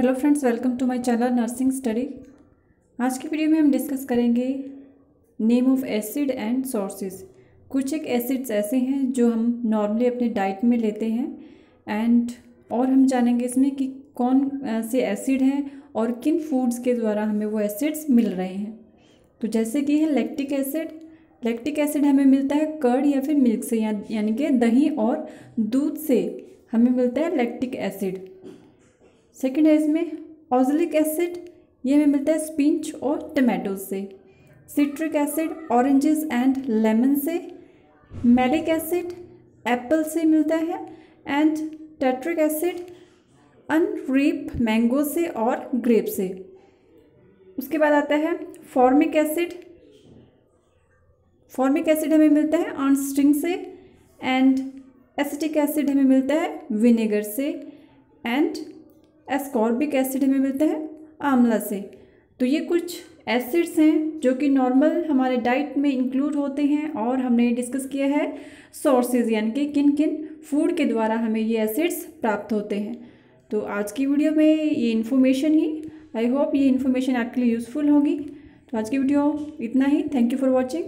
Hello friends welcome to my channel nursing study आज की video में हम डिस्कस करेंगे name of acid and sources कुछ एक एसिड्स ऐसे हैं जो हम नॉर्मली अपने डाइट में लेते हैं एंड और हम जानेंगे इसमें कि कौन से एसिड हैं और किन फूड्स के द्वारा हमें वो एसिड्स मिल रहे हैं। तो जैसे कि है लैक्टिक एसिड लैक्टिक एसिड हमें मिलता है कर्ड या फिर मिल्क से यानी कि दही और दूध से हमें मिलता है लैक्टिक एसिड सेकेंड है इसमें ऑजलिक एसिड ये हमें मिलता है स्पिंच और टमाटो से। Citric acid oranges and lemon से। मेलिक एसिड एप्पल से मिलता है। And tartaric acid unripe mango से और ग्रेप से। उसके बाद आता है फॉर्मिक एसिड फॉर्मिक एसिड हमें मिलता है ऑन स्ट्रिंग से। एंड एसिटिक एसिड हमें मिलता है विनेगर से। एंड एस्कॉर्बिक एसिड हमें मिलता है आंवला से। तो ये कुछ एसिड्स हैं जो कि नॉर्मल हमारे डाइट में इंक्लूड होते हैं और हमने डिस्कस किया है सोर्सेज यानी कि किन किन फ़ूड के द्वारा हमें ये एसिड्स प्राप्त होते हैं। तो आज की वीडियो में ये इन्फॉर्मेशन ही। आई होप ये इन्फॉर्मेशन आपके लिए यूज़फुल होगी। तो आज की वीडियो इतना ही। Thank you for watching